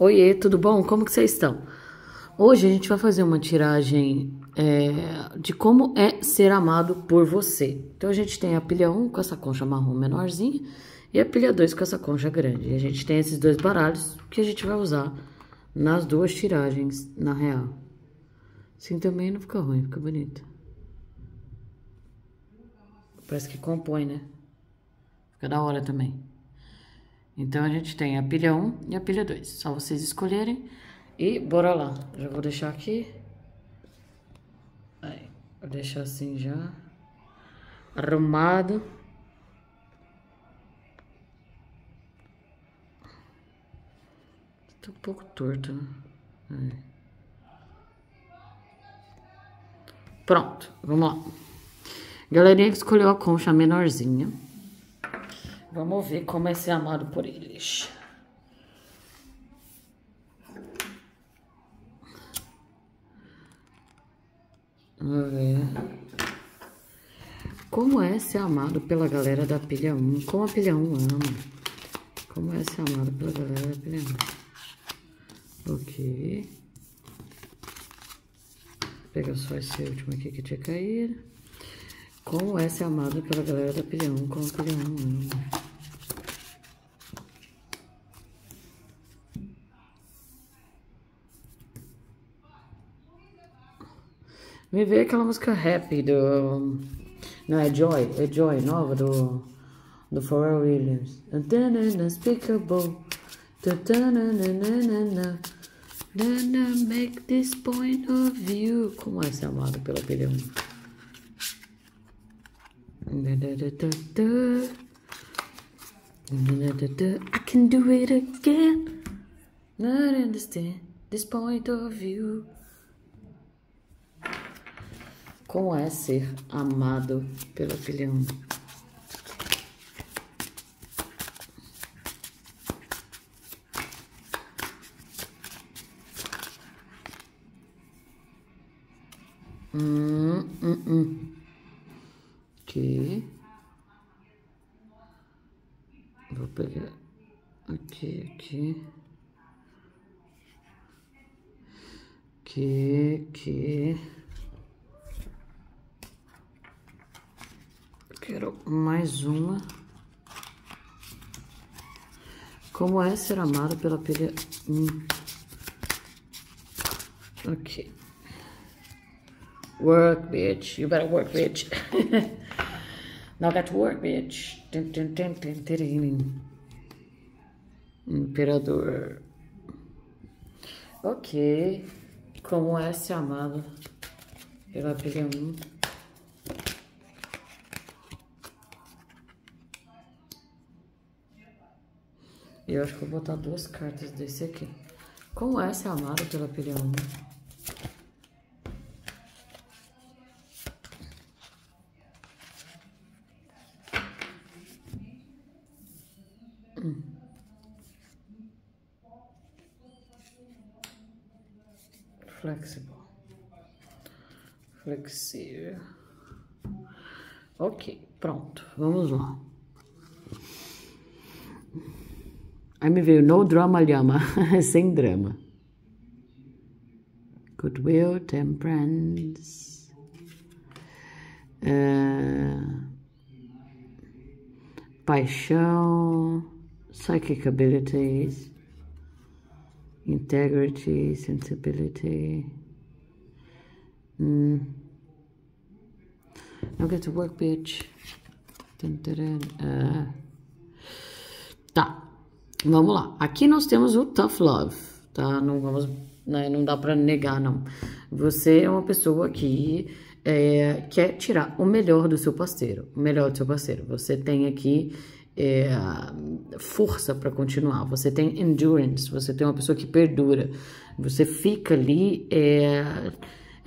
Oiê, tudo bom? Como que vocês estão? Hoje a gente vai fazer uma tiragem é, de como é ser amado por você. Então a gente tem a pilha 1 com essa concha marrom menorzinha e a pilha 2 com essa concha grande. E a gente tem esses dois baralhos que a gente vai usar nas duas tiragens, na real. Assim também não fica ruim, fica bonito. Parece que compõe, né? Fica da hora também. Então, a gente tem a pilha 1 e a pilha 2. Só vocês escolherem e bora lá. Já vou deixar aqui. Aí, vou deixar assim já. Arrumado. Tá um pouco torto, né? Aí. Pronto, vamos lá. Galerinha que escolheu a concha menorzinha. Vamos ver como é ser amado por eles. Vamos ver. Como é ser amado pela galera da pilha 1? Como a pilha 1 ama? Como é ser amado pela galera da pilha 1? Ok. Vou pegar só esse último aqui que tinha caído. Como é ser amado pela galera da pilha 1? Como a pilha 1 ama? Me veio aquela música Happy do. Não, é Joy, é Joy, nova do. Do Pharrell Williams. Unspeakable. Make this point of view. Como é ser amado pela pilha 1? I can do it again. Not understand this point of view. Como é ser amado pela filha 1? Hum, hum, hum. Aqui. Vou pegar aqui, aqui. Aqui, aqui. Quero mais uma. Como é ser amado pela pilha... Hum. Ok. Work, bitch. You better work, bitch. Now got to work, bitch. Imperador. Ok. Como é ser amado pela pilha 1. E eu acho que vou botar duas cartas desse aqui. Como essa é amada pela 1. Hum. Flexible. Flexível. Ok, pronto. Vamos lá. Aí me veio no drama llama, sem drama. Goodwill, temperance. Uh, paixão, psychic abilities, integrity, sensibility. Mm. Get to work, bitch. Uh, tá. Vamos lá. Aqui nós temos o tough love, tá? Não vamos, né, não dá para negar não. Você é uma pessoa que é, quer tirar o melhor do seu parceiro, o melhor do seu parceiro. Você tem aqui é, força para continuar. Você tem endurance. Você tem uma pessoa que perdura. Você fica ali é,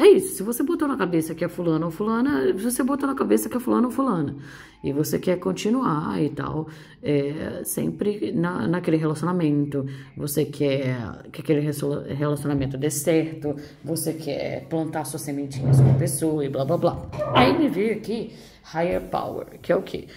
é isso, se você botou na cabeça que é fulano ou fulana, você botou na cabeça que é fulano ou fulana. E você quer continuar e tal, é, sempre na, naquele relacionamento, você quer que aquele relacionamento dê certo, você quer plantar suas sementinhas com a pessoa e blá blá blá. Aí me veio aqui higher power, que é o quê?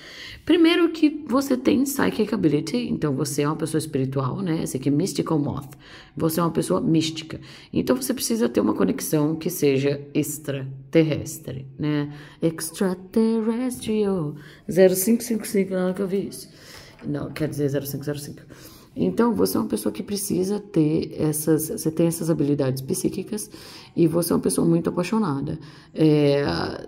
Primeiro que você tem psychic ability, então você é uma pessoa espiritual, né? Esse aqui é mystical moth. Você é uma pessoa mística. Então você precisa ter uma conexão que seja extraterrestre, né? Extraterrestrial 0555, não que eu vi isso. Não, quer dizer 0505. Então, você é uma pessoa que precisa ter essas, você tem essas habilidades psíquicas e você é uma pessoa muito apaixonada. É,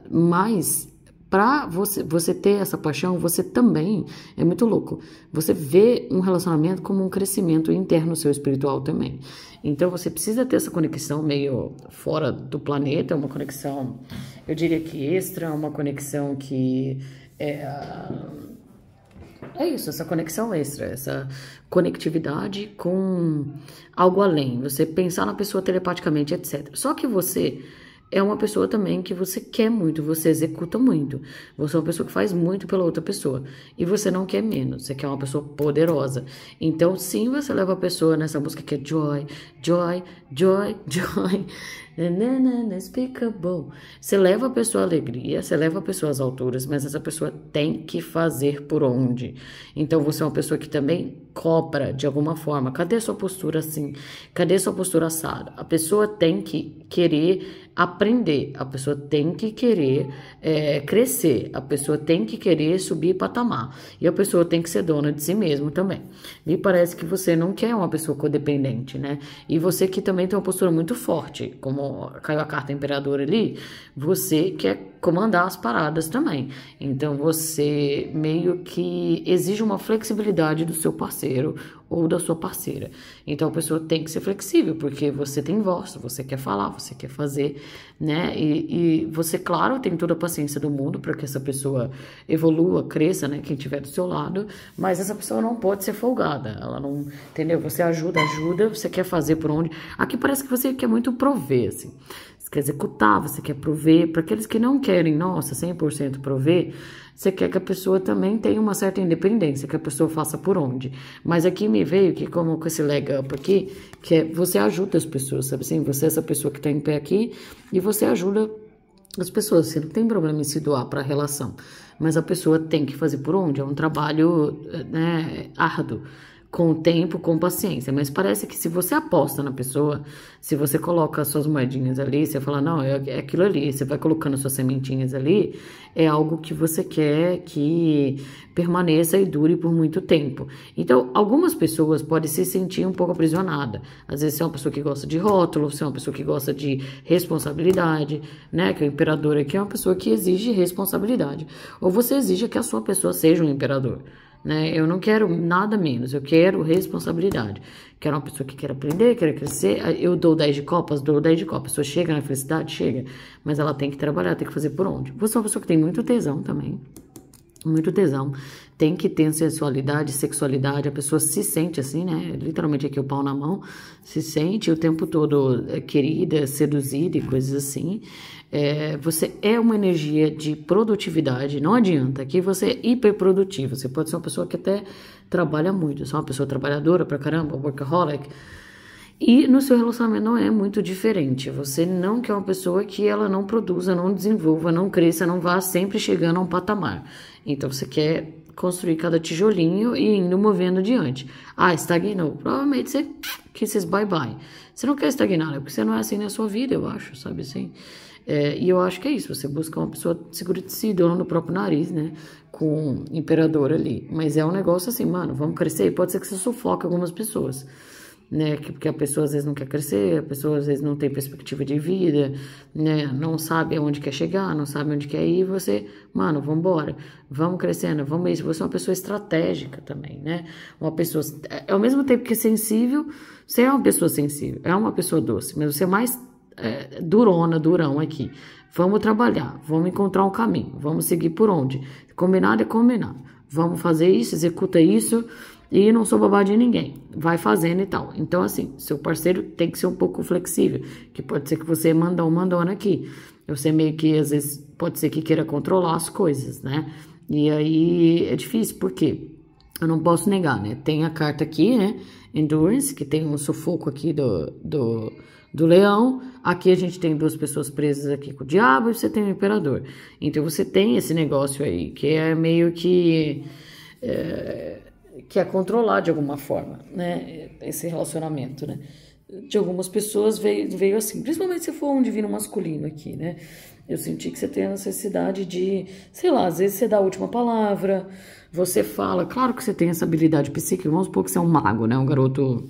mas para você, você ter essa paixão, você também é muito louco. Você vê um relacionamento como um crescimento interno seu espiritual também. Então você precisa ter essa conexão meio fora do planeta, uma conexão, eu diria que extra, uma conexão que é, é isso, essa conexão extra, essa conectividade com algo além. Você pensar na pessoa telepaticamente, etc. Só que você é uma pessoa também que você quer muito, você executa muito. Você é uma pessoa que faz muito pela outra pessoa. E você não quer menos, você quer uma pessoa poderosa. Então, sim, você leva a pessoa nessa música que é joy, joy, joy, joy. Inexplicable. Você leva a pessoa à alegria, você leva a pessoa às alturas, mas essa pessoa tem que fazer por onde. Então você é uma pessoa que também cobra de alguma forma. Cadê sua postura assim? Cadê sua postura assada? A pessoa tem que querer aprender, a pessoa tem que querer é, crescer, a pessoa tem que querer subir patamar e a pessoa tem que ser dona de si mesmo também. Me parece que você não quer uma pessoa codependente, né? E você que também tem uma postura muito forte, como caiu a carta imperador ali, você quer comandar as paradas também. Então você meio que exige uma flexibilidade do seu parceiro ou da sua parceira. Então a pessoa tem que ser flexível, porque você tem voz, você quer falar, você quer fazer, né? E, e você, claro, tem toda a paciência do mundo para que essa pessoa evolua, cresça, né? Quem estiver do seu lado, mas essa pessoa não pode ser folgada. Ela não, entendeu? Você ajuda, ajuda, você quer fazer por onde. Aqui parece que você quer muito prover, assim. Você quer executar, você quer prover. Para aqueles que não querem, nossa, 100% prover, você quer que a pessoa também tenha uma certa independência, que a pessoa faça por onde. Mas aqui me veio que, como com esse leg up aqui, que é você ajuda as pessoas, sabe assim? Você é essa pessoa que está em pé aqui e você ajuda as pessoas. Você não tem problema em se doar para a relação. Mas a pessoa tem que fazer por onde. É um trabalho né, árduo com o tempo, com paciência. Mas parece que se você aposta na pessoa, se você coloca as suas moedinhas ali, você fala, não, é, é aquilo ali, você vai colocando suas sementinhas ali, é algo que você quer que permaneça e dure por muito tempo. Então, algumas pessoas podem se sentir um pouco aprisionadas. Às vezes, você é uma pessoa que gosta de rótulo, você é uma pessoa que gosta de responsabilidade, né? Que o imperador aqui é uma pessoa que exige responsabilidade. Ou você exige que a sua pessoa seja um imperador né? Eu não quero nada menos, eu quero responsabilidade. Quero uma pessoa que quer aprender, quer crescer. Eu dou 10 de copas, dou 10 de copas. A pessoa chega na felicidade, chega. Mas ela tem que trabalhar, tem que fazer por onde. Você é uma pessoa que tem muito tesão também. Muito tesão. Tem que ter sensualidade, sexualidade. A pessoa se sente assim, né? Literalmente aqui o pau na mão. Se sente o tempo todo é, querida, seduzida e coisas assim. É, você é uma energia de produtividade, não adianta, que você é hiperprodutivo. Você pode ser uma pessoa que até trabalha muito, você é uma pessoa trabalhadora pra caramba, workaholic. E no seu relacionamento não é muito diferente. Você não quer uma pessoa que ela não produza, não desenvolva, não cresça, não vá sempre chegando a um patamar. Então você quer construir cada tijolinho e indo movendo adiante. Ah, estagnou. Provavelmente você quis bye bye. Você não quer estagnar, é porque você não é assim na sua vida, eu acho, sabe assim? É, e eu acho que é isso, você busca uma pessoa segura de si, dona do próprio nariz, né? Com imperador ali. Mas é um negócio assim, mano, vamos crescer. Pode ser que você sufoque algumas pessoas, né? Porque a pessoa às vezes não quer crescer, a pessoa às vezes não tem perspectiva de vida, né? Não sabe aonde quer chegar, não sabe onde quer ir. Você, mano, vamos embora, vamos crescendo, vamos isso. Você é uma pessoa estratégica também, né? Uma pessoa, é, ao mesmo tempo que sensível, você é uma pessoa sensível, é uma pessoa doce, mas você é mais é, durona, durão aqui. Vamos trabalhar, vamos encontrar um caminho, vamos seguir por onde. Combinado é combinado. Vamos fazer isso, executa isso e não sou babá de ninguém. Vai fazendo e tal. Então, assim, seu parceiro tem que ser um pouco flexível, que pode ser que você manda um mandona aqui. Você meio que, às vezes, pode ser que queira controlar as coisas, né? E aí é difícil, por quê? Eu não posso negar, né? Tem a carta aqui, né? Endurance, que tem um sufoco aqui do, do, do leão. Aqui a gente tem duas pessoas presas aqui com o diabo e você tem o imperador. Então você tem esse negócio aí, que é meio que. É, que é controlar de alguma forma, né? Esse relacionamento, né? De algumas pessoas veio, veio assim, principalmente se for um divino masculino aqui, né? Eu senti que você tem a necessidade de, sei lá, às vezes você dá a última palavra, você fala, claro que você tem essa habilidade psíquica, vamos supor que você é um mago, né? Um garoto.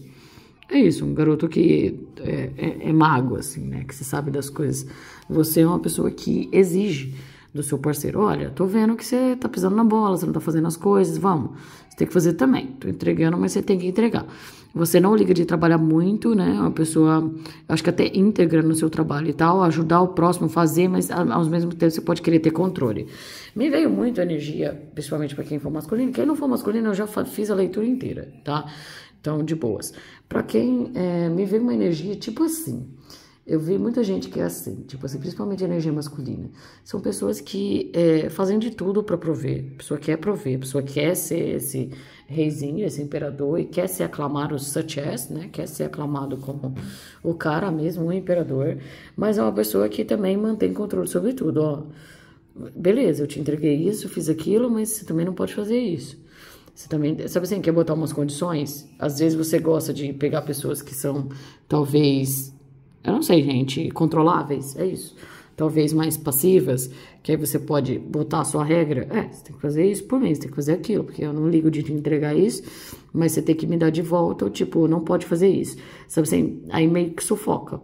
É isso, um garoto que é, é, é mago, assim, né? Que você sabe das coisas. Você é uma pessoa que exige do seu parceiro: olha, tô vendo que você tá pisando na bola, você não tá fazendo as coisas, vamos. Você tem que fazer também. Tô entregando, mas você tem que entregar. Você não liga de trabalhar muito, né? Uma pessoa, acho que até íntegra no seu trabalho e tal, ajudar o próximo fazer, mas ao mesmo tempo você pode querer ter controle. Me veio muito energia, principalmente para quem for masculino. Quem não for masculino, eu já fiz a leitura inteira, tá? Então, de boas. Para quem é, me veio uma energia tipo assim. Eu vi muita gente que é assim, tipo assim, principalmente energia masculina. São pessoas que é, fazem de tudo para prover. A pessoa quer prover, a pessoa quer ser esse reizinho, esse imperador, e quer ser aclamado such as, né? Quer ser aclamado como o cara mesmo, o imperador. Mas é uma pessoa que também mantém controle sobre tudo, ó. Beleza, eu te entreguei isso, fiz aquilo, mas você também não pode fazer isso. Você também, sabe assim, quer botar umas condições? Às vezes você gosta de pegar pessoas que são, talvez, eu não sei, gente, controláveis, é isso. Talvez mais passivas, que aí você pode botar a sua regra. É, você tem que fazer isso por mês, tem que fazer aquilo, porque eu não ligo de te entregar isso, mas você tem que me dar de volta, ou tipo, não pode fazer isso. Sabe assim, aí meio que sufoca.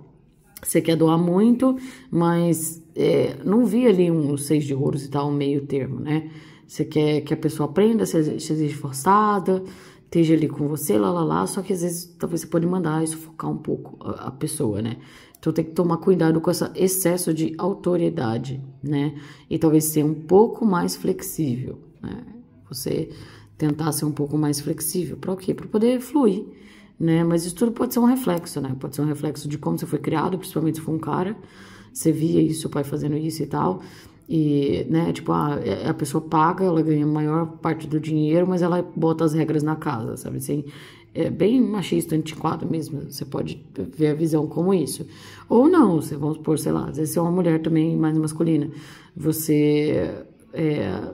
Você quer doar muito, mas é, não vi ali um seis de ouros e tal, um meio termo, né? Você quer que a pessoa aprenda, seja esforçada, esteja ali com você, lá, lá, lá, só que às vezes talvez você pode mandar isso focar um pouco a, a pessoa, né? Então tem que tomar cuidado com esse excesso de autoridade, né? E talvez ser um pouco mais flexível, né? Você tentar ser um pouco mais flexível, para o quê? Para poder fluir, né? Mas isso tudo pode ser um reflexo, né? Pode ser um reflexo de como você foi criado, principalmente se for um cara, você via isso, seu pai fazendo isso e tal. E, né, tipo, a, é, a pessoa paga, ela ganha a maior parte do dinheiro, mas ela bota as regras na casa, sabe assim? É bem machista, antiquado mesmo. Você pode ver a visão como isso. Ou não, você vamos supor, sei lá, às vezes você é uma mulher também mais masculina. Você é,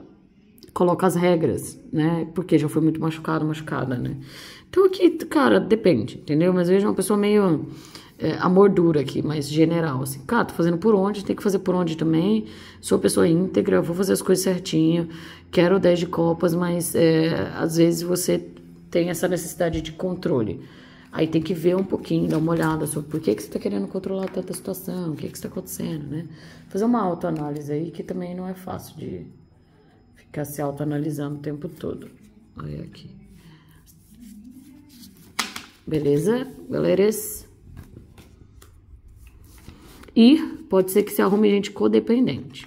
coloca as regras, né? Porque já foi muito machucado, machucada, né? Então aqui, cara, depende, entendeu? Mas veja uma pessoa meio é, amor duro aqui, mais general, assim. Cara, tô fazendo por onde, tem que fazer por onde também. Sou pessoa íntegra, vou fazer as coisas certinho. Quero 10 de copas, mas é, às vezes você tem essa necessidade de controle. Aí tem que ver um pouquinho, dar uma olhada sobre por que, que você está querendo controlar tanta situação, o que está acontecendo, né? Fazer uma autoanálise aí, que também não é fácil de ficar se autoanalisando o tempo todo. Olha aqui. Beleza, galeras? E pode ser que você arrume gente codependente.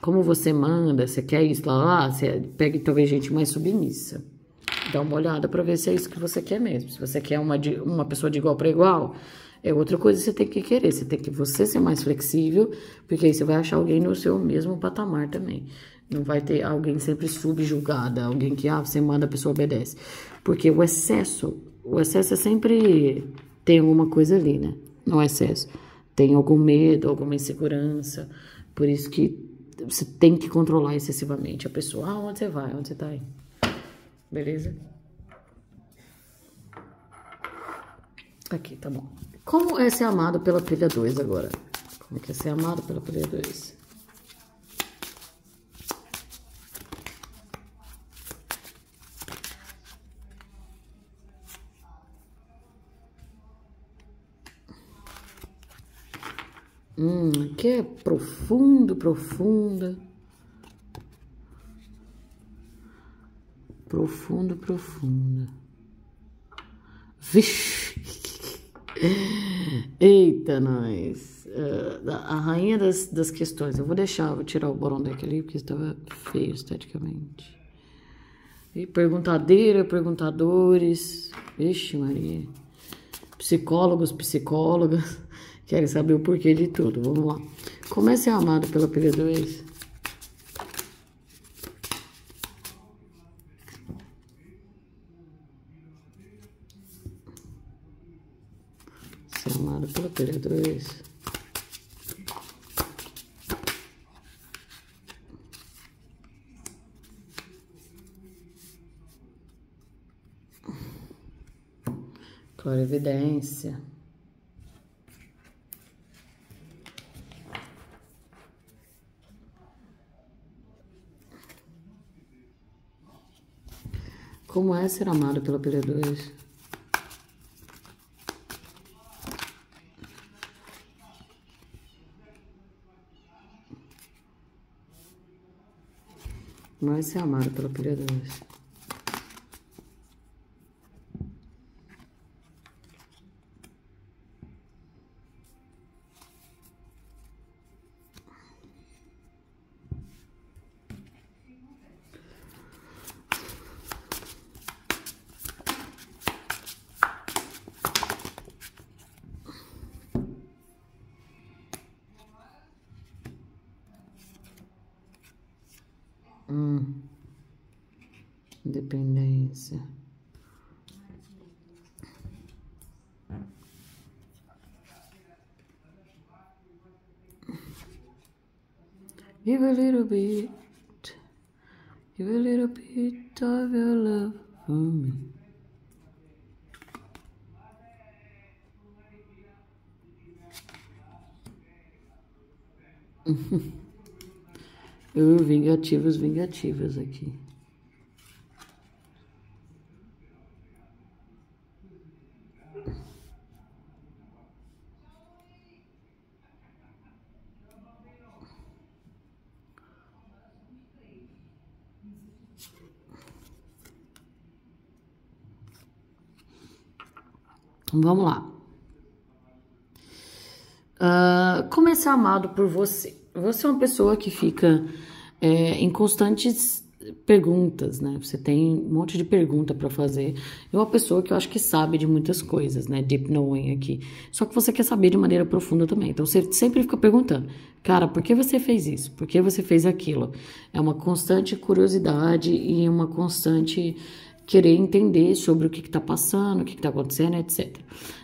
Como você manda, você quer isso lá, lá você pega talvez gente mais submissa. Dá uma olhada para ver se é isso que você quer mesmo. Se você quer uma, de, uma pessoa de igual para igual, é outra coisa que você tem que querer. Você tem que você ser mais flexível, porque aí você vai achar alguém no seu mesmo patamar também. Não vai ter alguém sempre subjugada, alguém que, ah, você manda, a pessoa obedece. Porque o excesso, o excesso é sempre tem alguma coisa ali, né? No excesso tem algum medo, alguma insegurança. Por isso que você tem que controlar excessivamente a pessoa. Ah, onde você vai? Onde você tá aí? Beleza? Aqui, tá bom. Como é ser amado pela pilha 2 agora? Como é que é ser amado pela pilha 2? Hum, aqui é profundo, profunda. Profundo, profunda. Vixe! Eita, nós! Uh, a rainha das, das questões. Eu vou deixar, vou tirar o deck ali, porque estava feio esteticamente. E perguntadeira, perguntadores. Vixe, Maria. Psicólogos, psicólogas. Querem saber o porquê de tudo? Vamos lá. Como é ser amado pela perdedor ex? Ser amado pela perdedor ex. Clara evidência. Como é ser amado pelo P2? Mas ser amado pelo P2. Give a little bit, give a little bit of your love for me. Eu vingativos, vingativas aqui. Vamos lá. Uh, como é ser amado por você? Você é uma pessoa que fica é, em constantes perguntas, né? Você tem um monte de pergunta para fazer. É uma pessoa que eu acho que sabe de muitas coisas, né? Deep knowing aqui. Só que você quer saber de maneira profunda também. Então você sempre fica perguntando, cara, por que você fez isso? Por que você fez aquilo? É uma constante curiosidade e uma constante querer entender sobre o que está passando, o que está acontecendo, etc.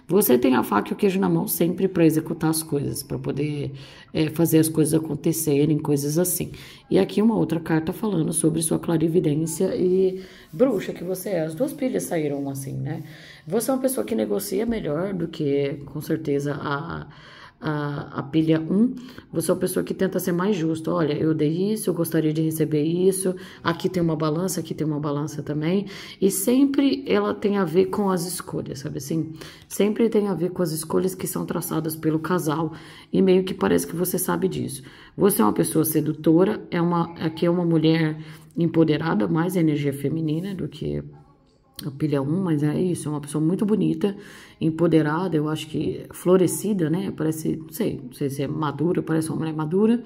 Você tem a faca e o queijo na mão sempre para executar as coisas, para poder é, fazer as coisas acontecerem, coisas assim. E aqui uma outra carta falando sobre sua clarividência e bruxa que você é. As duas pilhas saíram assim, né? Você é uma pessoa que negocia melhor do que, com certeza, a a, a pilha 1, você é uma pessoa que tenta ser mais justo. Olha, eu dei isso, eu gostaria de receber isso, aqui tem uma balança, aqui tem uma balança também. E sempre ela tem a ver com as escolhas, sabe assim? Sempre tem a ver com as escolhas que são traçadas pelo casal. E meio que parece que você sabe disso. Você é uma pessoa sedutora, é uma, aqui é uma mulher empoderada, mais energia feminina do que a pilha 1, mas é isso, é uma pessoa muito bonita, empoderada, eu acho que florescida, né? Parece, não sei, não sei se é madura, parece uma mulher madura,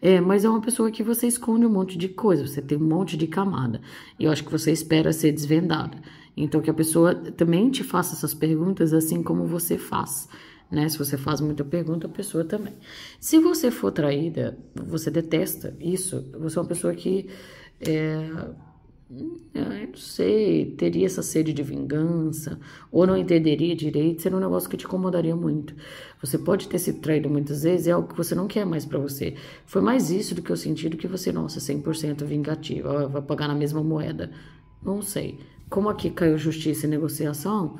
é, mas é uma pessoa que você esconde um monte de coisa, você tem um monte de camada. E eu acho que você espera ser desvendada. Então, que a pessoa também te faça essas perguntas assim como você faz. Né? Se você faz muita pergunta, a pessoa também. Se você for traída, você detesta isso, você é uma pessoa que é, eu não sei, teria essa sede de vingança, ou não entenderia direito, seria um negócio que te incomodaria muito. Você pode ter sido traído muitas vezes, é algo que você não quer mais para você. Foi mais isso do que eu senti do que você, nossa, 100% vingativa, vai pagar na mesma moeda. Não sei. Como aqui caiu justiça e negociação,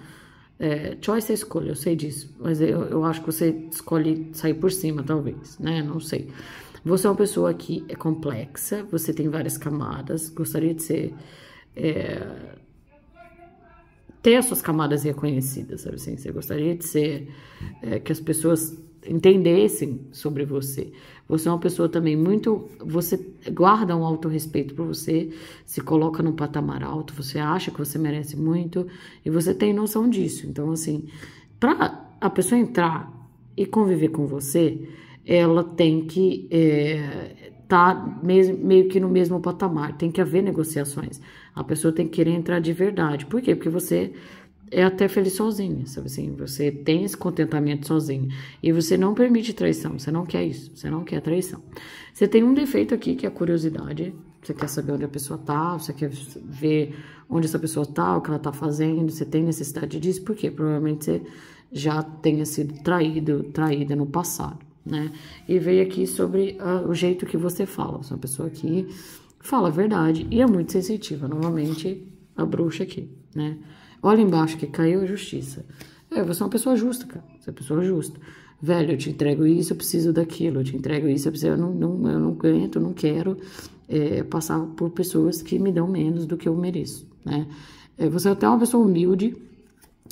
é, choice é escolha, eu sei disso, mas eu, eu acho que você escolhe sair por cima, talvez, né? Não sei. Você é uma pessoa que é complexa, você tem várias camadas, gostaria de ser. É, ter as suas camadas reconhecidas, sabe assim? Você gostaria de ser. É, que as pessoas entendessem sobre você. Você é uma pessoa também muito. Você guarda um alto respeito por você, se coloca num patamar alto, você acha que você merece muito e você tem noção disso. Então, assim, para a pessoa entrar e conviver com você, ela tem que estar é, tá meio que no mesmo patamar, tem que haver negociações. A pessoa tem que querer entrar de verdade. Por quê? Porque você é até feliz sozinha, sabe assim? Você tem esse contentamento sozinho. E você não permite traição, você não quer isso, você não quer traição. Você tem um defeito aqui que é a curiosidade. Você quer saber onde a pessoa tá, você quer ver onde essa pessoa tá, o que ela tá fazendo, você tem necessidade disso, porque provavelmente você já tenha sido traído, traída no passado, né? E veio aqui sobre uh, o jeito que você fala. Você é uma pessoa que fala a verdade e é muito sensitiva. Novamente, a bruxa aqui, né? Olha embaixo que caiu a justiça. É, você é uma pessoa justa, cara. Você é uma pessoa justa. Velho, eu te entrego isso, eu preciso daquilo. Eu te entrego isso, eu preciso. Eu não, não, eu não aguento, não quero é, passar por pessoas que me dão menos do que eu mereço, né? É, você é até uma pessoa humilde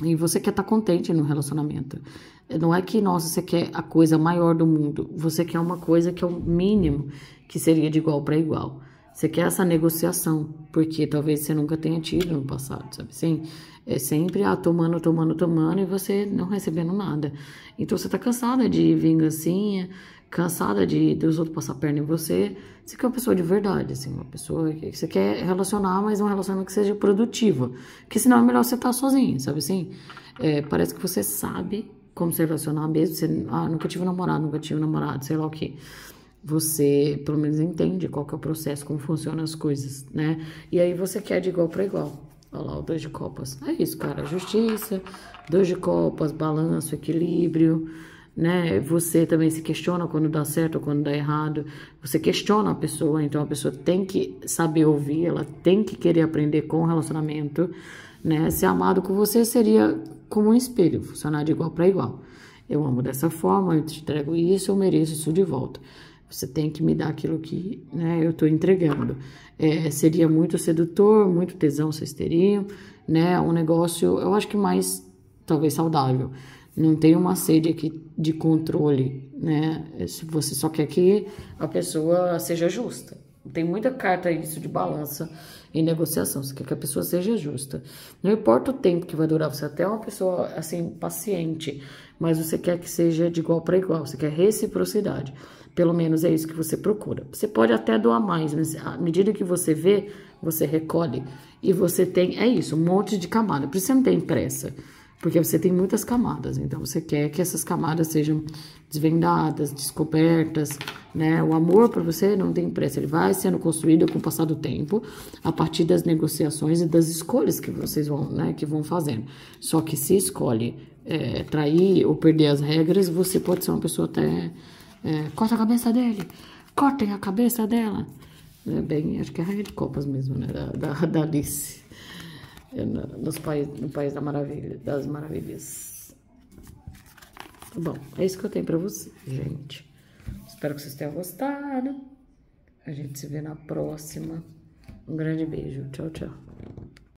e você quer estar tá contente no relacionamento. Não é que, nossa, você quer a coisa maior do mundo. Você quer uma coisa que é o mínimo que seria de igual para igual. Você quer essa negociação, porque talvez você nunca tenha tido no passado, sabe? Sim, é sempre ah, tomando, tomando, tomando e você não recebendo nada. Então você tá cansada de vingancinha, cansada de dos outros passar perna em você. Você quer uma pessoa de verdade, assim, uma pessoa que você quer relacionar, mas um relacionamento que seja produtivo. Porque senão é melhor você estar tá sozinho, sabe assim? É, parece que você sabe como se relacionar mesmo. Você, ah, nunca tive namorado, nunca tive namorado, sei lá o que você pelo menos entende qual que é o processo, como funcionam as coisas, né? E aí você quer de igual para igual. Olha lá, o dois de copas. É isso, cara. Justiça, dois de copas, balanço, equilíbrio, né? Você também se questiona quando dá certo ou quando dá errado. Você questiona a pessoa, então a pessoa tem que saber ouvir, ela tem que querer aprender com o relacionamento, né? Ser amado com você seria como um espelho, funcionar de igual para igual. Eu amo dessa forma, eu te entrego isso, eu mereço isso de volta. Você tem que me dar aquilo que né, eu estou entregando. É, seria muito sedutor, muito tesão vocês teriam, né? Um negócio, eu acho que mais, talvez, saudável. Não tem uma sede aqui de controle, né? Se você só quer que a pessoa seja justa. Tem muita carta isso de balança em negociação. Você quer que a pessoa seja justa. Não importa o tempo que vai durar, você é até é uma pessoa assim paciente, mas você quer que seja de igual para igual. Você quer reciprocidade. Pelo menos é isso que você procura. Você pode até doar mais, mas à medida que você vê, você recolhe e você tem, é isso, um monte de camada. Por isso você não tem pressa, porque você tem muitas camadas. Então você quer que essas camadas sejam desvendadas, descobertas, né? O amor para você não tem pressa, ele vai sendo construído com o passar do tempo, a partir das negociações e das escolhas que vocês vão, né, que vão fazendo. Só que se escolhe é, trair ou perder as regras, você pode ser uma pessoa até é, corta a cabeça dele. Cortem a cabeça dela. É bem, acho que é a Rainha de Copas mesmo, né? Da, da, da Alice. Nos país, no País da Maravilha, das Maravilhas. Bom, é isso que eu tenho pra vocês, gente. Espero que vocês tenham gostado. A gente se vê na próxima. Um grande beijo. Tchau, tchau.